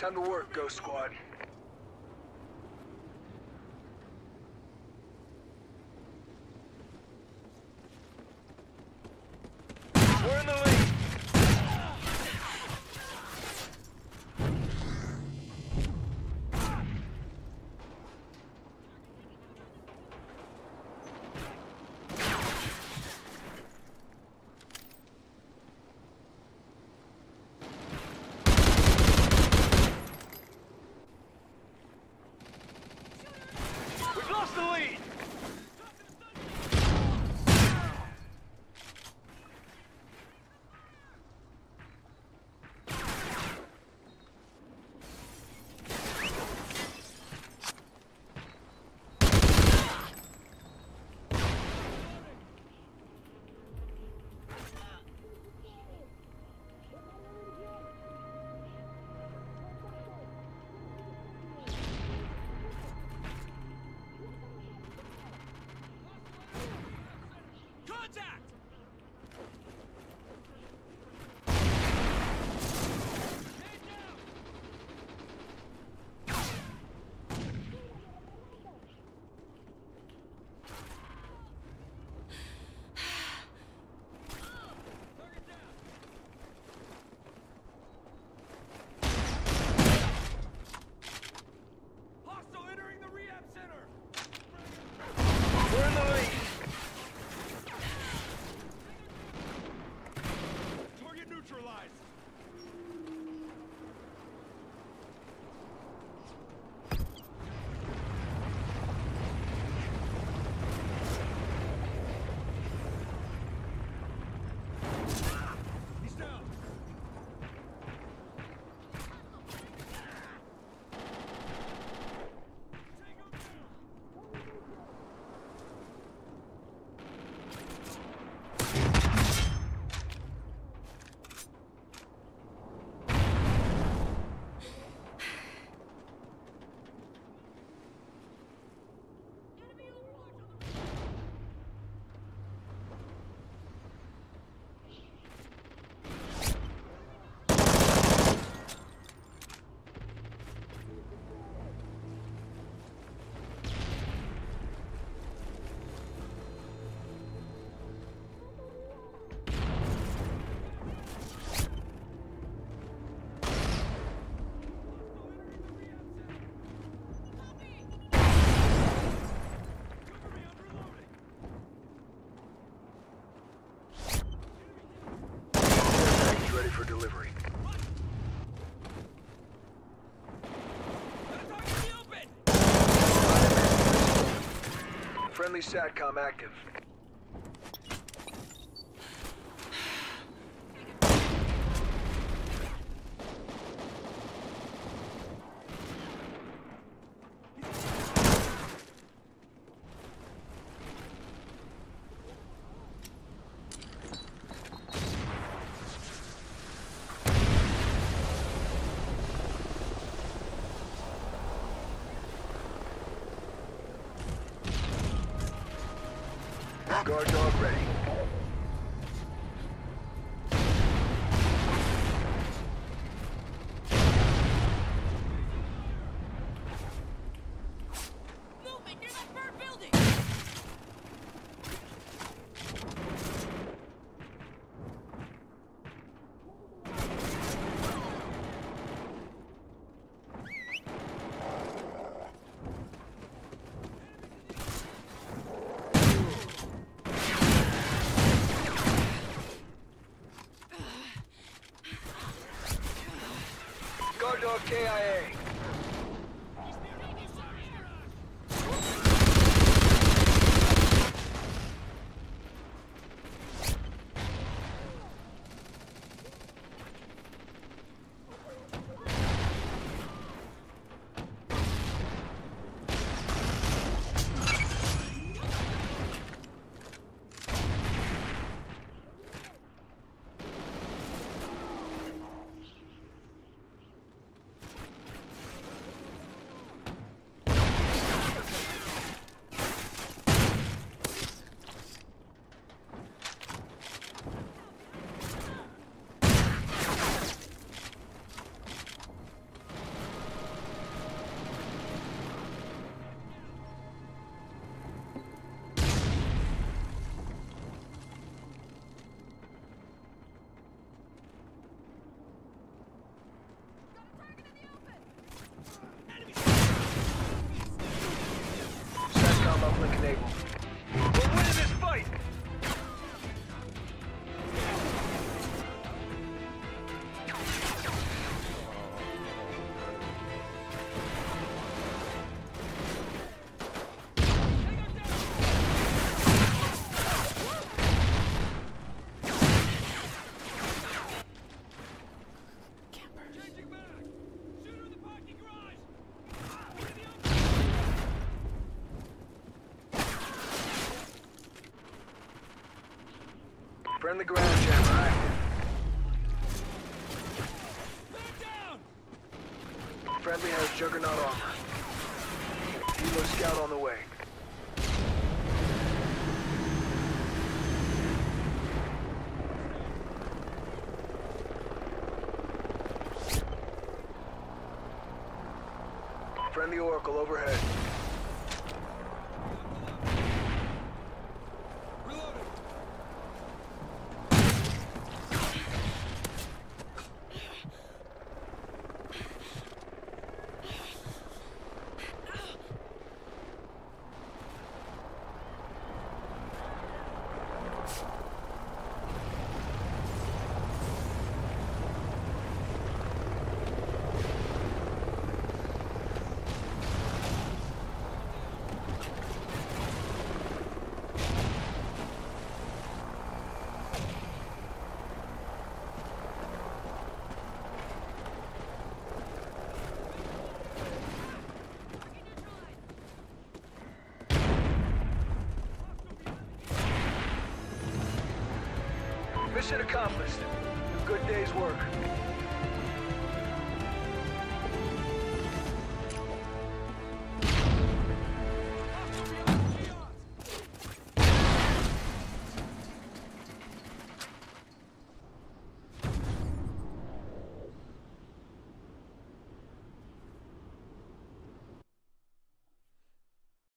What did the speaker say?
Time to work, Ghost Squad. We're in the Friendly SATCOM active. Guard dog ready. Road KIA. Friendly ground jammer active. Friendly has juggernaut armor. Helo scout on the way. Friendly Oracle overhead. Mission accomplished. Good day's work.